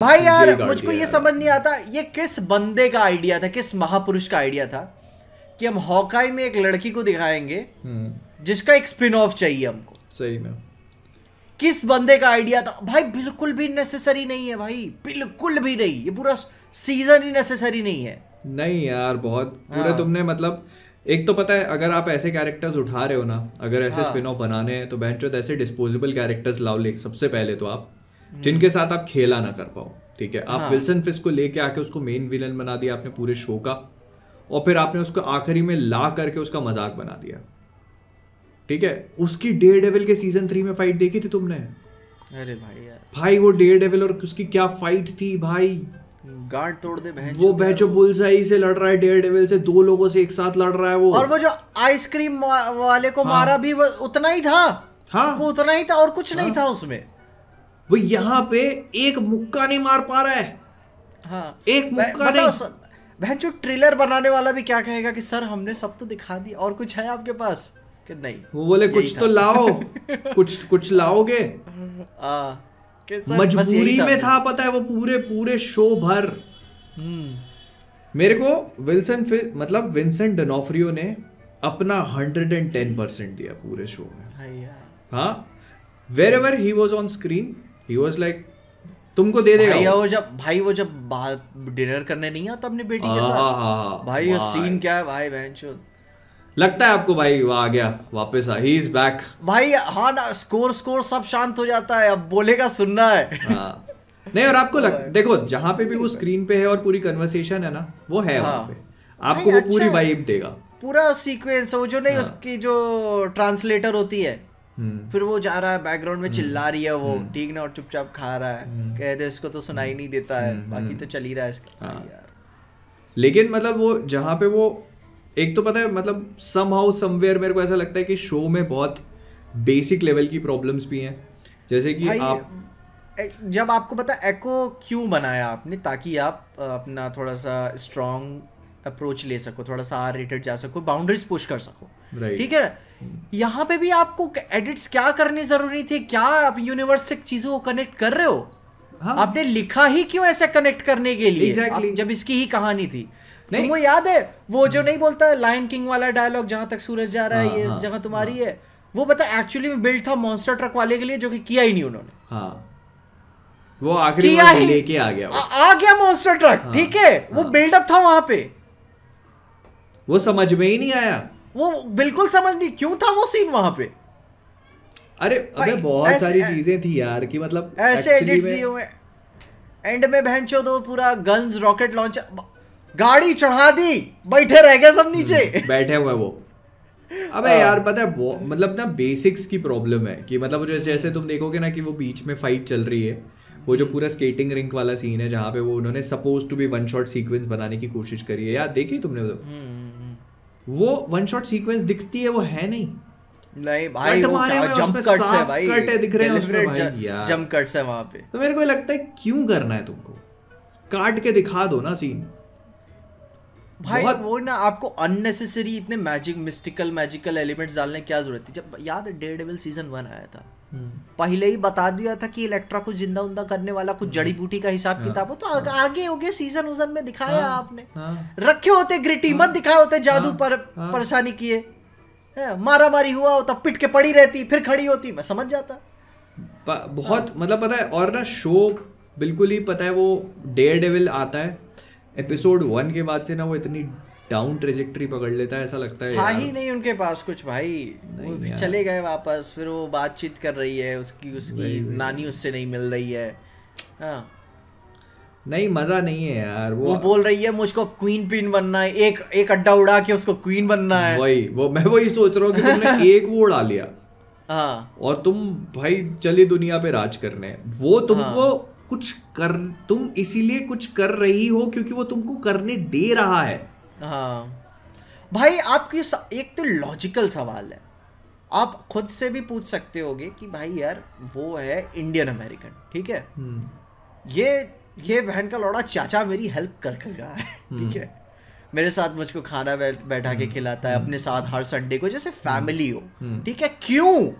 भाई यार मुझको ये समझ नहीं आता ये किस बंदे का आइडिया था किस महापुरुष का आइडिया था कि हम हॉकाई में एक लड़की को दिखाएँगे हम्म, जिसका एक स्पिन ऑफ़ चाहिए हमको। सही में। किस बंदे का आइडिया था? भाई बिल्कुल भी नेसेसरी नहीं है भाई बिल्कुल भी नहीं। ये पूरा सीज़न ही नेसेसरी नहीं है। नहीं यार बहुत पूरे हाँ। तुमने मतलब एक तो पता है अगर आप ऐसे कैरेक्टर्स उठा रहे हो ना अगर ऐसे हाँ। स्पिन ऑफ़ बनाने हैं तो बहन ऐसे डिस्पोजेबल कैरेक्टर्स लाओ ले सबसे पहले तो आप। जिनके साथ आप खेला ना कर पाओ ठीक है? आप हाँ। विल्सन फिस को लेके आके उसको मेन विलन बना दिया आपने पूरे शो का और फिर आपने उसको आखिरी में ला करके उसका मज़ाक बना दिया। ठीक है? उसकी डे डेविल के सीज़न थ्री में फाइट देखी थी तुमने? अरे भाई यार। भाई वो डे डेविल और उसकी क्या फाइट थी भाई? गार्ड तोड़ दे बहन वो बैचो बुलसाई से लड़ रहा है डेयर डेविल से दो लोगों से एक साथ लड़ रहा है वो। और वो जो आइसक्रीम वाले को हाँ। मारा भी वो उतना ही था? हाँ। वो उतना ही था और कुछ हाँ। नहीं था उसमें। वो यहाँ पे एक मुक्का नहीं मार पा रहा है। हाँ। एक मुक्का नहीं। जो ट्रेलर बनाने वाला भी क्या कहेगा कि सर हमने सब तो दिखा दिया और कुछ है आपके पास? कि नहीं। वो बोले कुछ तो लाओ। कुछ कुछ लाओगे? मजबूरी में था पता है वो पूरे पूरे शो भर। हम्म, मेरे को विल्सन मतलब विंसेंट डनोफ्रियो ने अपना 110 परसेंट दिया पूरे शो में। हाँ? Wherever he was on screen he was like तुमको दे देगा भाई वो। जब भाई वो जब डिनर करने नहीं आता अपनी बेटी के हाँ, साथ? हाँ, हाँ, भाई ये सीन क्या है भाई बहन लगता है आपको भाई वो आ गया वापस आ ही इज़ बैक भाई हाँ ना स्कोर स्कोर सब शांत हो जाता है अब बोलेगा सुनना है। हाँ। नहीं और आपको लग देखो जहाँ पे भी वो स्क्रीन पे है और पूरी कन्वर्सेशन है ना वो है वहाँ हाँ। पे। आपको वो पूरी अच्छा। वाइब देगा। पूरा सीक्वेंस वो जो नहीं। उसकी जो ट्रांसलेटर होती है। फिर वो जा रहा है बैकग्राउंड में चिल्ला रही है वो ठीक ना और चुपचाप खा रहा है। हम्म। कहते इसको तो सुनाई नहीं देता है बाकी तो चल ही रहा है इसका। हाँ। यार। लेकिन मतलब वो जहाँ पे वो एक तो पता है मतलब सम हाउ समवेयर मेरे को ऐसा लगता है कि शो में बहुत बेसिक लेवल की प्रॉब्लम्स भी हैं। जैसे कि आप जब आपको पता एको क्यों बनाया आपने ताकि आप अपना थोड़ा सा स्ट्रॉन्ग अप्रोच ले सको थोड़ा सा आर रेटेड जा सको बाउंड्रीज पुश कर सको Right. ठीक है यहाँ पे भी आपको एडिट्स क्या करनी ज़रूरी थी क्या आप यूनिवर्स से चीज़ों को कनेक्ट कर रहे हो हाँ। आपने लिखा ही क्यों ऐसे कनेक्ट करने के लिए Exactly. जब इसकी ही कहानी थी नहीं। तुमको याद है वो जो नहीं बोलता लाइन किंग वाला डायलॉग जहाँ तक सूरज जा रहा है हाँ, ये हाँ, जगह तुम्हारी है वो बता एक्चुअली में बिल्ड था मॉन्स्टर ट्रक वाले के लिए जो कि किया ही नहीं उन्होंने हाँ वो आखिरी ही लेके आ गया वो। आ, आ गया मॉन्स्टर ट्रक हाँ, ठीक है वो हाँ। बिल्डअप था वहाँ पे वो समझ में ही नहीं आया। वो बिल्कुल समझ नहीं क्यों था वो सीन वहाँ पे? अरे अबे बहुत ऐसे- सारी चीज़ें थी यार कि मतलब ऐसे एडिट्स दिए हुए एंड में बहन चो दो पूरा गन्स रॉकेट लॉन्चर गाड़ी चढ़ा दी बैठे रह गए सब नीचे। बैठे हुए वो। अबे हाँ। यार पता है वो मतलब ना बेसिक्स की प्रॉब्लम है कि मतलब वो जैसे जैसे तुम देखोगे ना कि वो बीच में फाइट चल रही है वो जो पूरा स्केटिंग रिंक वाला सीन है जहाँ पे वो उन्होंने suppose to be one shot sequence बनाने की कोशिश करी है। यार देखी तुमने वो? हम्म, वो वन शॉट सीक्वेंस दिखती है वो है नहीं। नहीं भाई कट वो मारे हुए जंप कट्स है भाई। कट है, दिख रहे हैं उसमें भाई। जंप कट्स है वहाँ पे। तो मेरे को लगता है क्यों करना है तुमको? काट के दिखा दो ना सीन भाई वो ना आपको अननेसेसरी इतने मैजिक मिस्टिकल मैजिकल एलिमेंट्स डालने की क्या ज़रूरत थी? जब याद है डेयर डेविल सीज़न वन आया था। पहले ही बता दिया था कि इलेक्ट्रा को ज़िंदा उंदा करने वाला कुछ जड़ी बूटी का हिसाब किताब हो तो आग, आगे हो गए सीज़न उजन में दिखाया हाँ, आपने। हाँ। रखे होते ग्रिटी मत दिखाए होते जादू हाँ, पर हाँ। परेशानी किए। मारा मारी हुआ होता पिट के पड़ी रहती फिर खड़ी होती मैं समझ जाता। बहुत मतलब पता है और ना शो बिल्कुल ही पता है वो डेयर डेविल आता है एपिसोड वन के बाद से ना वो इतनी डाउन ट्रेजेक्टरी पकड़ लेता है ऐसा लगता है था ही नहीं उनके पास कुछ भाई। वो चले गए वापस फिर वो बातचीत कर रही है उसकी उसकी। नानी उससे नहीं मिल रही है। हाँ। नहीं मज़ा नहीं है यार वो, वो बोल रही है मुझको क्वीन पिन बनना है एक एक अड्डा उड़ा के उसको क्वीन बनना है। वही वो मैं वही सोच रहा हूँ कि तुमने एक वो उड़ा लिया। हाँ। और तुम भाई चली दुनिया पे राज करने। वो तुमको कुछ कर तुम इसीलिए कुछ कर रही हो क्योंकि वो तुमको करने दे रहा है। हाँ। भाई आपकी एक तो लॉजिकल सवाल है। आप खुद से भी पूछ सकते होगे कि भाई यार वो है इंडियन अमेरिकन ठीक है? ये ये बहन का लौड़ा चाचा मेरी हेल्प कर कर रहा है ठीक है? मेरे साथ मुझको खाना बैठ बैठा के खिलाता है अपने साथ हर संडे को जैसे फैमिली हो ठीक है? क्यों?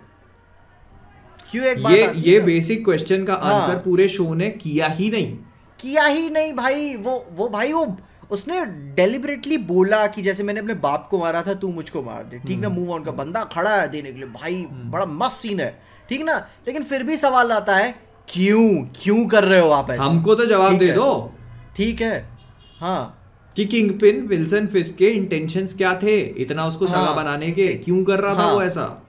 क्यों एक बात ये ये बेसिक क्वेश्चन का हाँ। आंसर पूरे शो ने किया ही नहीं। किया ही नहीं भाई वो वो भाई वो उसने डेलिबरेटली बोला कि जैसे मैंने अपने बाप को मारा था तू मुझको मार दे। ठीक ना मूव ऑन का बंदा खड़ा है देने के लिए। भाई बड़ा मस्त सीन है। ठीक ना? लेकिन फिर भी सवाल आता है क्यों? क्यों कर रहे हो आप ऐसा? हमको तो जवाब दे दो। ठीक है। हाँ। कि किंग पिन विल्सन फिस के इंटेंशंस क्या थे? इतना उसको हाँ, सगा बनाने के। क्यों कर रहा हाँ, था वो ऐसा?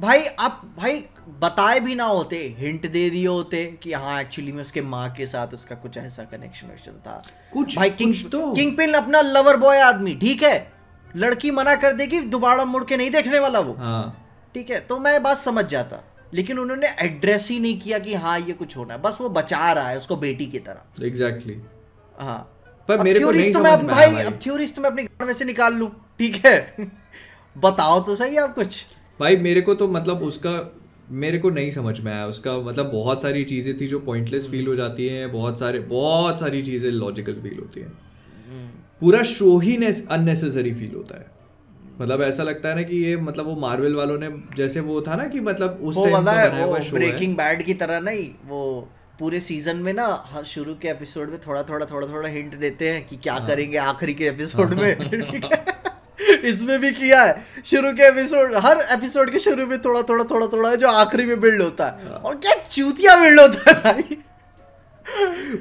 भाई आप भाई बताए भी ना होते हिंट दे दिए होते कि हाँ एक्चुअली में उसके माँ के साथ उसका कुछ ऐसा कनेक्शन वेक्शन था। कुछ भाई किंग तो। किंग पिन अपना लवर बॉय आदमी ठीक है? लड़की मना कर देगी दोबारा मुड़ के नहीं देखने वाला वो। हाँ। ठीक है तो मैं बात समझ जाता। लेकिन उन्होंने एड्रेस ही नहीं किया कि हाँ ये कुछ होना है। बस वो बचा रहा है उसको बेटी की तरह। Exactly exactly. हाँ। पर मेरे को नहीं तो मैं भाई अब थ्योरीज तो मैं अपनी में से निकाल लूँ ठीक है? बताओ तो सही आप कुछ। भाई मेरे को तो मतलब उसका मेरे को नहीं समझ में आया उसका। मतलब बहुत सारी चीज़ें थी जो पॉइंटलेस फील हो जाती हैं बहुत सारे बहुत सारी चीज़ें लॉजिकल फील होती हैं। पूरा शो ही अननेसेसरी फील होता है। मतलब ऐसा लगता है ना कि ये मतलब वो मार्वल वालों ने जैसे वो था ना कि मतलब उस टाइम का बनाया हुआ शो ब्रेकिंग बैड की तरह नहीं वो पूरे सीज़न में ना हर शुरू के एपिसोड में थोड़ा थोड़ा थोड़ा थोड़ा हिंट देते हैं कि क्या हाँ। करेंगे आखिरी के एपिसोड हाँ। में इसमें भी किया है। शुरू के एपिसोड हर एपिसोड के शुरू में थोड़ा थोड़ा थोड़ा थोड़ा जो आखिरी में बिल्ड होता है। हाँ। और क्या चूतिया बिल्ड होता है भाई?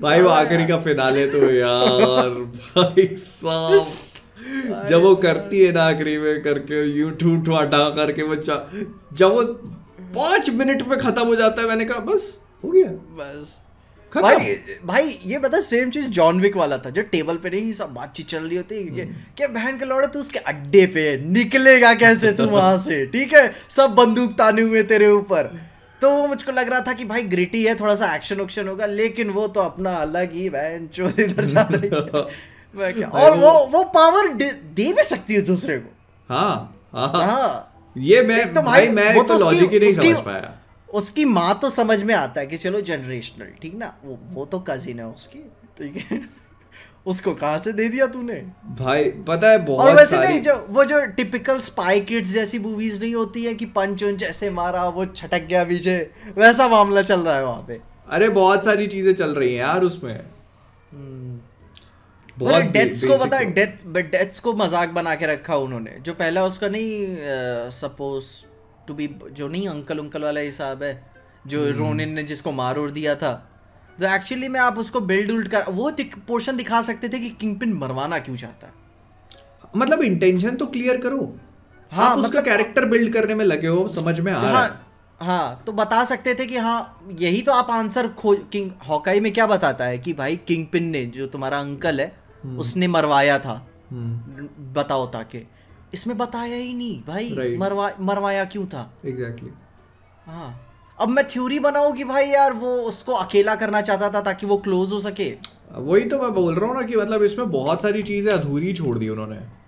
भाई वो आखिरी का फिनाले तो यार भाई साहब। जब वो करती है ना आखिरी में करके यूट्यूब हटा करके वो जब वो पाँच मिनट में खत्म हो जाता है मैंने कहा बस हो गया। बस। भाई भाई ये बता सेम चीज़ जॉन विक वाला था जो टेबल पे नहीं सब बातचीत चल रही होती है हम्म। क्या बहन के लौड़े तू उसके अड्डे पे निकलेगा कैसे तू वहाँ से ठीक है? सब बंदूक ताने हुए तेरे ऊपर। तो वो मुझको लग रहा था कि भाई ग्रिटी है थोड़ा सा एक्शन उक्शन होगा लेकिन वो तो अपना अलग ही बहन चोर इधर जा रही है। और वो वो पावर दे भी सकती है दूसरे को। हाँ हाँ, हाँ। ये मैं तो भाई मैं तो लॉजिक ही नहीं समझ पाया। उसकी माँ तो समझ में आता है कि चलो जनरेशनल ठीक ना? वो वो तो कजिन है उसकी ठीक है? उसको कहाँ से दे दिया तूने? भाई पता है बहुत और वैसे सारी... नहीं जो वो जो टिपिकल स्पाई किड्स जैसी मूवीज़ नहीं होती है कि पंच उंच ऐसे मारा वो छटक गया पीछे वैसा मामला चल रहा है वहाँ पे। अरे बहुत सारी चीज़ें चल रही हैं यार उसमें। हम्म। बहुत डेथ्स को पता है डेथ डेथ्स को मज़ाक बना के रखा उन्होंने जो पहला उसका नहीं सपोज़ टू बी जो नहीं अंकल उंकल वाला हिसाब है जो hmm. रोनिन ने जिसको मार और दिया था तो एक्चुअली में आप उसको बिल्ड उल्ड कर वो पोर्शन दिखा सकते थे कि किंगपिन मरवाना क्यों चाहता है मतलब इंटेंशन तो क्लियर करो हाँ आप मतलब उसका कैरेक्टर बिल्ड करने में लगे हो समझ में आ रहा हाँ, है तो बता सकते थे कि हाँ यही तो आप आंसर खो किंग हॉकाई में क्या बताता है कि भाई किंग पिन ने जो तुम्हारा अंकल है hmm. उसने मरवाया था hmm. बताओ ताकि इसमें बताया ही नहीं भाई। Right. मरवा मरवाया क्यों था? Exactly exactly. हाँ। अब मैं थ्योरी बनाऊँ कि भाई यार वो उसको अकेला करना चाहता था ताकि वो क्लोज हो सके। वही तो मैं बोल रहा हूँ ना कि मतलब इसमें बहुत सारी चीज़ें अधूरी छोड़ दी उन्होंने।